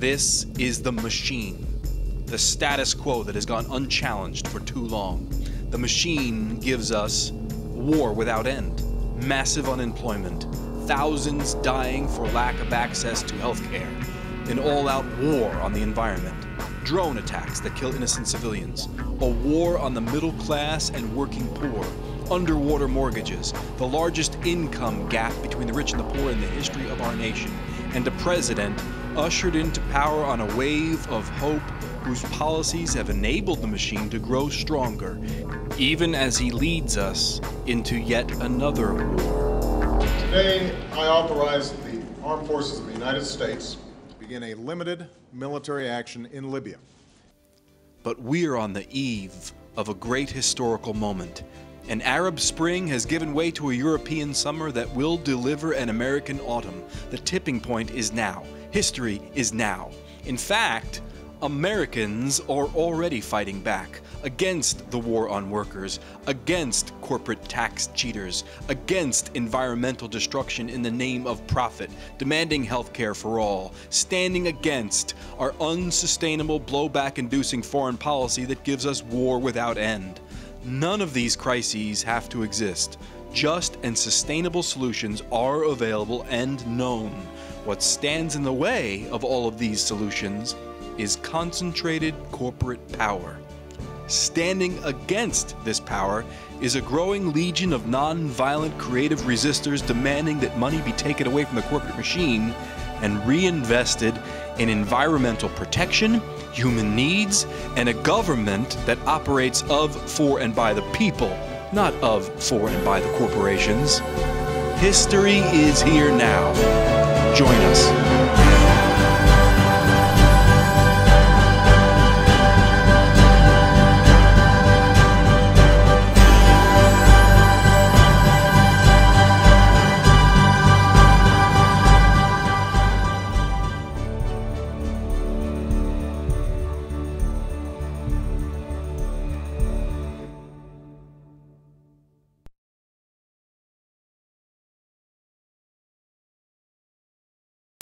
This is the machine, the status quo that has gone unchallenged for too long. The machine gives us war without end, massive unemployment, thousands dying for lack of access to healthcare, an all out war on the environment, drone attacks that kill innocent civilians, a war on the middle class and working poor, underwater mortgages, the largest income gap between the rich and the poor in the history of our nation, and a president ushered into power on a wave of hope whose policies have enabled the machine to grow stronger, even as he leads us into yet another war. Today, I authorize the Armed Forces of the United States to begin a limited military action in Libya. But we're on the eve of a great historical moment. An Arab spring has given way to a European summer that will deliver an American autumn. The tipping point is now. History is now. In fact, Americans are already fighting back against the war on workers, against corporate tax cheaters, against environmental destruction in the name of profit, demanding health care for all, standing against our unsustainable blowback inducing foreign policy that gives us war without end. None of these crises have to exist. Just and sustainable solutions are available and known. What stands in the way of all of these solutions is concentrated corporate power. Standing against this power is a growing legion of non-violent creative resistors demanding that money be taken away from the corporate machine and reinvested in environmental protection, human needs, and a government that operates of, for, and by the people, not of, for, and by the corporations. History is here now. Join us.